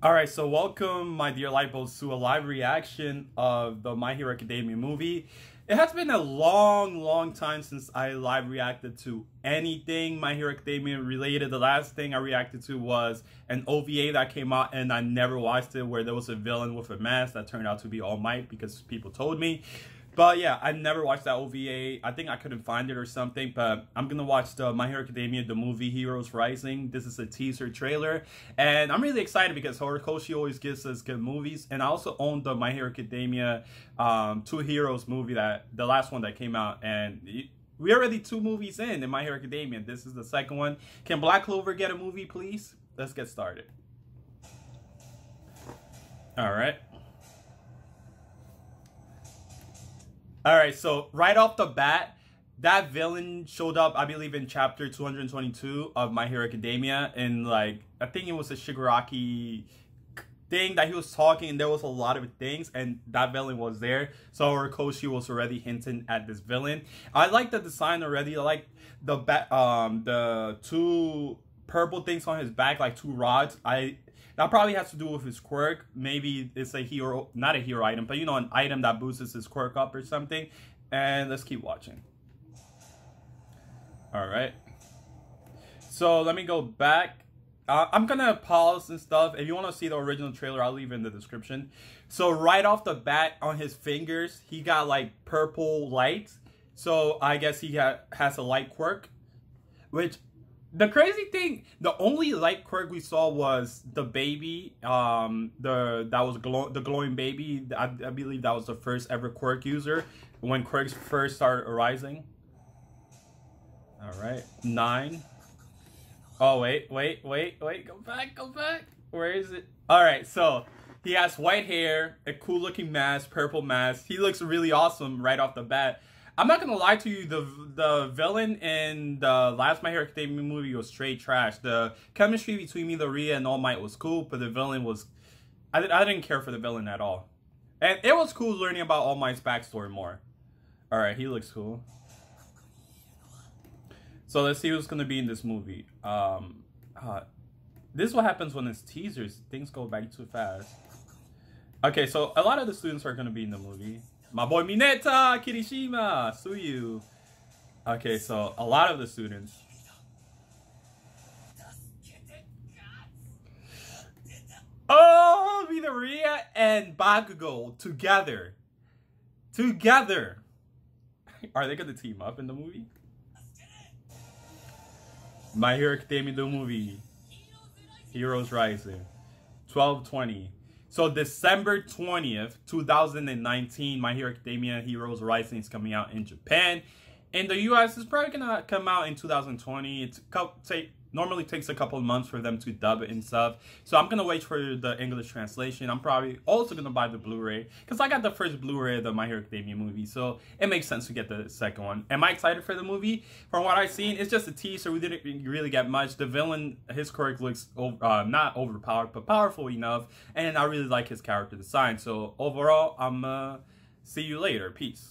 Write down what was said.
All right, so welcome, my dear Lifeboats, to a live reaction of the My Hero Academia movie. It has been a long, long time since I live reacted to anything My Hero Academia related. The last thing I reacted to was an OVA that came out and I never watched it where there was a villain with a mask that turned out to be All Might because people told me. But yeah, I never watched that OVA. I think I couldn't find it or something. But I'm gonna watch the My Hero Academia, the movie Heroes Rising. This is a teaser trailer, and I'm really excited because Horikoshi always gives us good movies. And I also own the My Hero Academia um, Two Heroes movie that the last one that came out, and. we're already two movies in in My Hero Academia. This is the second one. Can Black Clover get a movie, please? Let's get started. All right. All right, so right off the bat, that villain showed up, I believe, in chapter 222 of My Hero Academia, and like I think it was a Shigaraki thing that he was talking, and there was a lot of things, and that villain was there. So Horikoshi was already hinting at this villain. I like the design already. I like the back, um, the two purple things on his back, like two rods. I that probably has to do with his quirk. Maybe it's a hero, not a hero item, but you know, an item that boosts his quirk up or something. And let's keep watching. All right. So let me go back. Uh, I'm gonna pause and stuff. If you want to see the original trailer, I'll leave it in the description. So right off the bat, on his fingers, he got like purple lights. So I guess he ha has a light quirk, which the crazy thing, the only light quirk we saw was the baby, um, the that was glow, the glowing baby. I, I believe that was the first ever quirk user when quirks first started arising. All right, nine. Oh wait, wait, wait, wait! Go back, go back. Where is it? All right, so he has white hair, a cool looking mask, purple mask. He looks really awesome right off the bat. I'm not gonna lie to you. The the villain in the last My Hero Academia movie was straight trash. The chemistry between Midoriya and All Might was cool, but the villain was, I, I didn't care for the villain at all. And it was cool learning about All Might's backstory more. All right, he looks cool. So let's see who's gonna be in this movie. Um, uh, this is what happens when it's teasers. Things go back too fast. Okay, so a lot of the students are gonna be in the movie. My boy Mineta, Kirishima, Tsuyu. Okay, so a lot of the students. Oh, Midoriya and Bakugo together. Together. Are they gonna team up in the movie? My Hero Academia the movie. Heroes Rising. 1220. So December 20th, 2019, My Hero Academia Heroes Rising is coming out in Japan. In the US, it's probably gonna come out in 2020. It's say normally takes a couple months for them to dub it and stuff. So I'm gonna wait for the English translation. I'm probably also gonna buy the Blu-ray because I got the first Blu-ray of the My Hero Academia movie, so it makes sense to get the second one. Am I excited for the movie? From what I've seen, it's just a teaser. We didn't really get much. The villain, his quirk looks uh, not overpowered, but powerful enough, and I really like his character design. So overall, I'm uh, see you later. Peace.